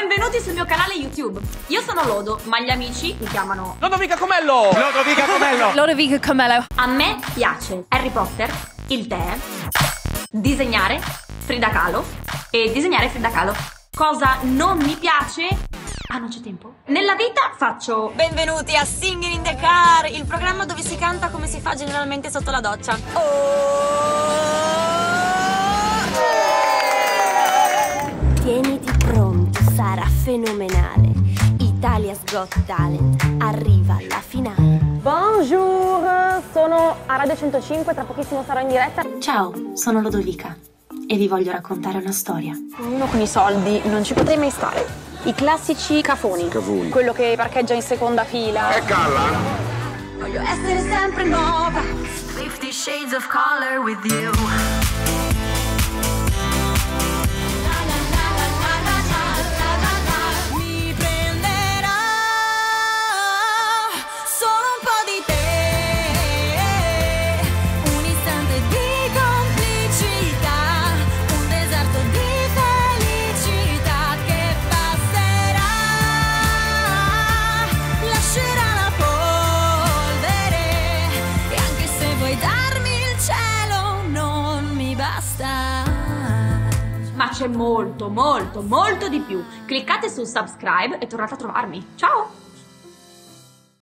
Benvenuti sul mio canale YouTube. Io sono Lodo, ma gli amici mi chiamano Lodovica Comello! Lodovica Comello! Lodovica Comello. A me piace Harry Potter, il tè, disegnare Frida Kahlo e disegnare Frida Kahlo. Cosa non mi piace? Ah, non c'è tempo? Nella vita faccio Benvenuti a Singing in the Car, il programma dove si canta come si fa generalmente sotto la doccia. Tieniti fenomenale. Italia's Got Talent arriva alla finale. Bonjour, sono a Radio 105, tra pochissimo sarò in diretta. Ciao, sono Lodovica e vi voglio raccontare una storia. Uno con i soldi non ci potrei mai stare. I classici cafoni. Cafoni. Quello che parcheggia in seconda fila. E calla. Voglio essere sempre nuova. Fifty Shades of Color with you. C'è molto, molto, molto di più. Cliccate su subscribe e tornate a trovarmi. Ciao!